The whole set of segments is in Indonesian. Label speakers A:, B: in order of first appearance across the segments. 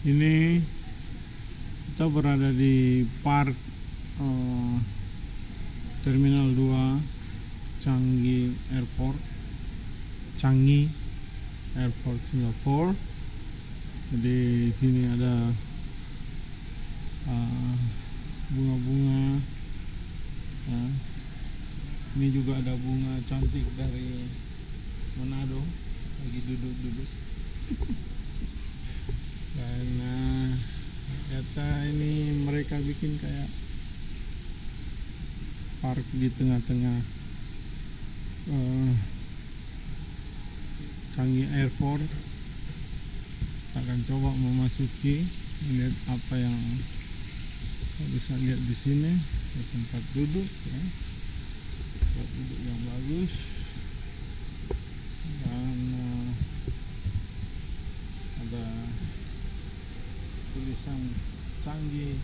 A: ini kita berada di park eh, Terminal 2 Changi Airport Changi Airport Singapore. Jadi sini ada eh, bunga-bunga ya. ini juga ada bunga cantik dari Manado. Lagi duduk-duduk eh, ternyata ini mereka bikin kayak park di tengah-tengah Changi Airport. Kita akan coba memasuki lihat apa yang bisa lihat di sini tempat duduk ya. Tempat duduk yang bagus dan eh, ada tulisan Changi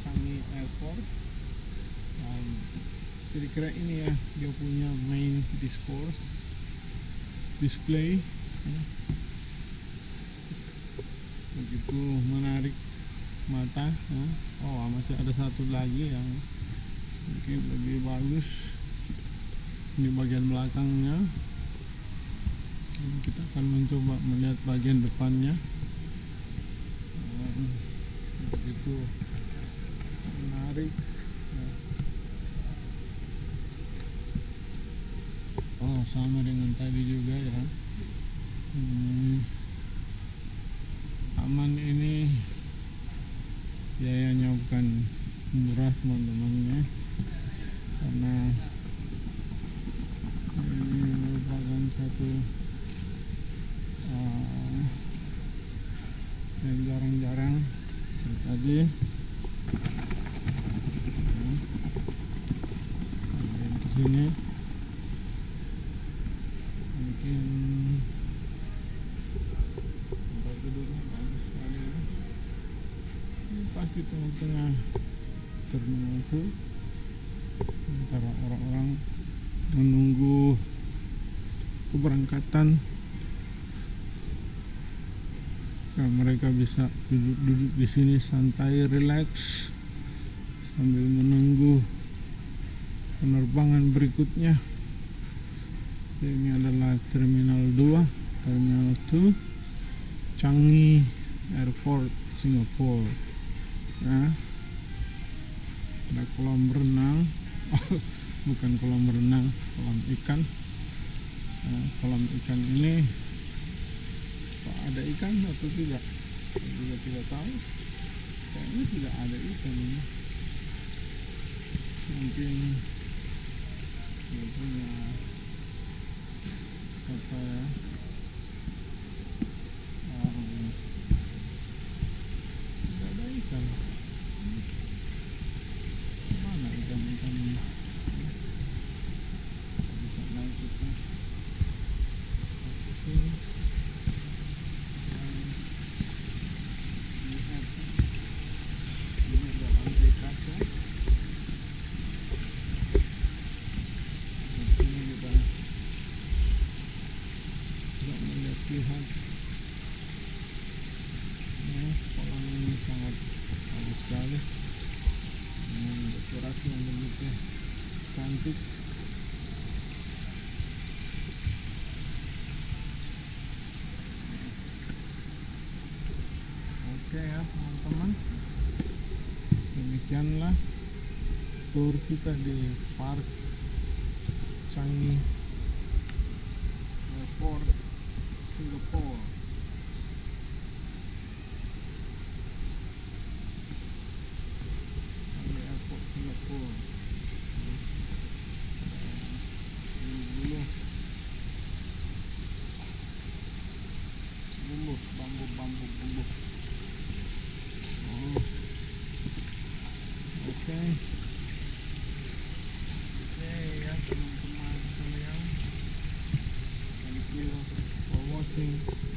A: Changi Airport dan kira-kira ini ya dia punya main discourse display ya. begitu menarik mata ya. oh masih ada satu lagi yang mungkin lebih bagus ini bagian belakangnya kita akan mencoba melihat bagian depannya Dan ya. oh sama dengan tadi juga ya. Hmm, aman ini. Biayanya bukan murah teman-temannya karena ini merupakan satu uh, jarang-jarang Nah, kemudian ke sini. Mungkin tempat duduknya bagus sekali ya. ini pas di tengah-tengah terminal itu antara orang-orang menunggu keberangkatan nah, mereka bisa duduk-duduk di sini santai relax sambil menunggu penerbangan berikutnya. Ini adalah terminal 2 terminal 2 Changi Airport Singapore. Ya. Ada kolam renang. Bukan kolam renang kolam ikan. Ya, kolam ikan ini ada ikan atau tidak? Juga tidak tahu kayaknya tidak ada ikan ini. Mungkin dia punya apa ya um, tidak ada ikan mana ikan-ikan ini Tidak bisa naik kita ke sini Dan lihat ini ada lantai kaca di sini kita bisa kolam ini sangat bagus sekali dengan dekorasi yang begitu cantik oke ya teman-teman. Demikianlah tour kita di park Changi oh. okay. Okay ya teman-teman thank you for watching.